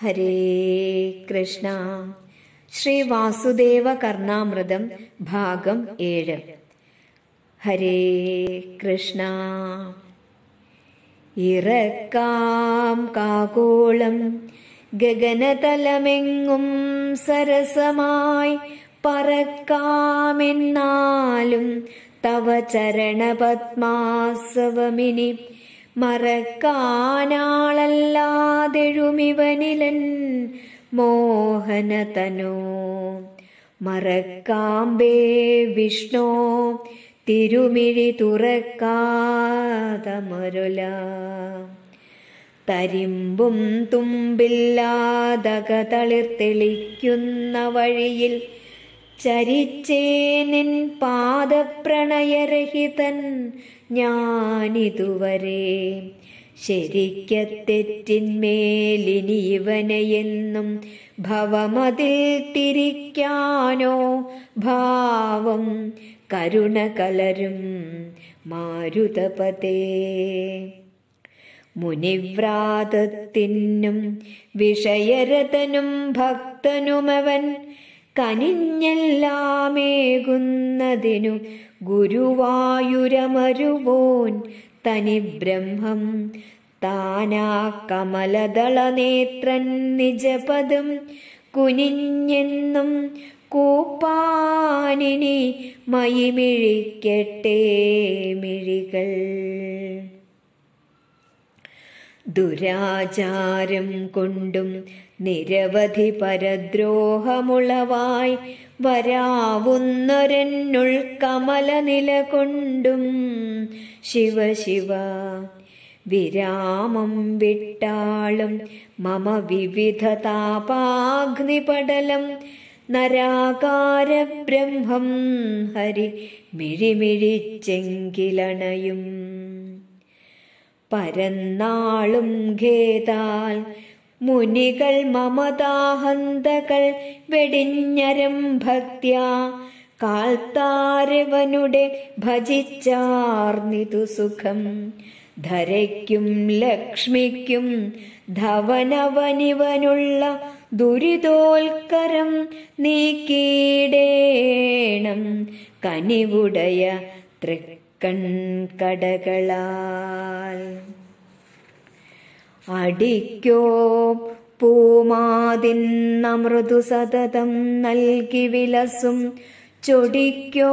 ഹരേ കൃഷ്ണ. ശ്രീ വാസുദേവ കർണാമൃതം ഭാഗം ഏഴ്. ഹരേ കൃഷ്ണ. ഇറക്കാം കാകോളം ഗഗനതലമെങ്ങും സരസമായി പറക്കാമെന്നാലും തവ ചരണപത്മാസവമിനി മറക്കാനാളല്ലാതെഴുമിവനിലൻ മോഹനതനോ. മറക്കാമ്പേ വിഷ്ണോ തിരുമിഴി തുറക്കാതമരുല തരിമ്പും തുമ്പില്ലാതക തളിർത്തെളിക്കുന്ന വഴിയിൽ ചരിച്ചേനിൻ പാദപ്രണയരഹിതൻ ഞാനിതുവരെ ശരിക്കത്തെറ്റിന്മേലിനി ഇവനെയെന്നും ഭവമതിൽ തിരിക്കാനോ ഭാവം കരുണ കലരും മാരുതപതേ. മുനിവ്രാതത്തിനും വിഷയരതനും ഭക്തനുമവൻ കനിഞ്ഞെല്ലാമേകുന്നതിനു ഗുരുവായുരമരുവോൻ തനി ബ്രഹ്മം. താനാ കമലദളനേത്രൻ നിജപദം. കുനിഞ്ഞെന്നും കൂപ്പാനിനി മയിമിഴിക്കട്ടെ മിഴികൾ. ദുരാചാരം കൊണ്ടും നിരവധി പരദ്രോഹമുളവായി വരാവുന്നൊരെന്നുൾ കമലനില കൊണ്ടും. ശിവ ശിവ വിരാമം വിട്ടാളും മമ വിവിധ താപാഗ്നിപടലം. നരാകാര ബ്രഹ്മം ഹരി മിഴിമിഴിച്ചെങ്കിലണയും. പരന്നാളും ഖേതാൽ മുനികൾ മമതാഹന്തകൾ വെടിഞ്ഞരം ഭക്തിയ. കാൽത്താരവനുടെ ഭജിച്ചാർന്നിതു സുഖം. ധരയ്ക്കും ലക്ഷ്മിക്കും ധവനവനിവനുള്ള ദുരിതോൽക്കരം നീക്കീടേണം. കനിവുടയ തൃക്കൺ കടകളാൽ അടിക്കോ പൂമാതിന്നമൃദു സതതം നൽകി വിലസും. ചൊടിക്കോ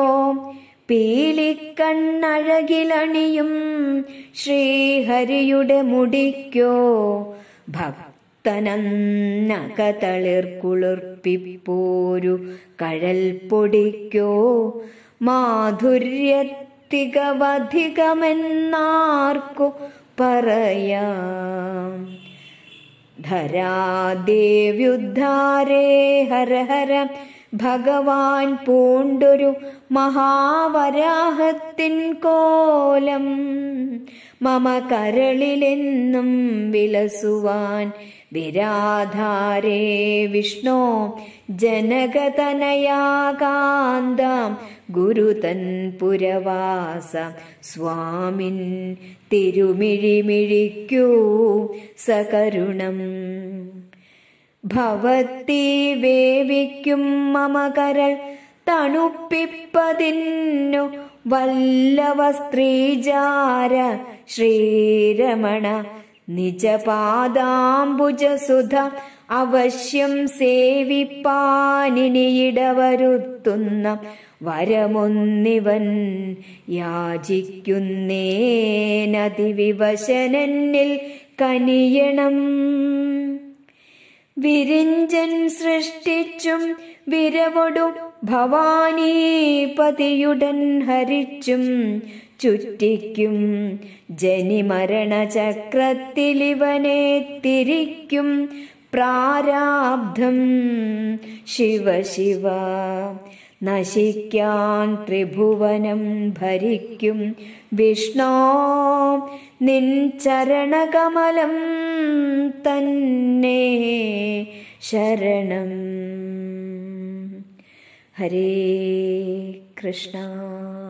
പീലിക്കണ്ണഴകിലണിയും. ശ്രീഹരിയുടെ മുടിക്കോ ഭക്തനന്നകതളിർക്കുളിർപ്പിപ്പോരു കഴൽ പൊടിക്കോ മാധുര്യത്തികവധികമെന്നാർക്കു പറയാം. ധരാദേവ്യുദ്ധാരേ ഹരഹര ഹര ഭഗവാൻ പൂണ്ടൊരു മഹാവരാഹത്തിൻ കോലം. മമ കരളിലെന്നും വിലസുവാൻ വിരാധാരേ വിഷ്ണോ ജനകതനയാകാന്താം ഗുരുതൻ പുരവാസ. സ്വാമിൻ തിരുമിഴിമിഴിക്കൂ സകരുണം. ഭവത്തി വേവിക്കും മമ കരൾ തണുപ്പിപ്പതിന്നു വല്ലവ സ്ത്രീജാര ശ്രീരമണ നിജപാദാംബുജസുധ അവശ്യം സേവിപ്പാനിനിടവരുത്തുന്ന വരമൊന്നിവൻ യാചിക്കുന്നേനതിവിവശനെന്നിൽ കനിയണം. വിരിഞ്ചൻ സൃഷ്ടിച്ചും വിരവൊടു ഭവാനീപതിയുടൻ ഹരിച്ചും ചുറ്റിക്കും. ജനിമരണ ചക്രത്തിലിവനെ തിരിക്കും. പ്രാരാബ്ധം ശിവ ശിവ. നശിക്കാൻ ത്രിഭുവനം ഭരിക്കും. വിഷ്ണോ നിൻ ചരണകമലം തന്നെ ശരണം. हरे कृष्णा।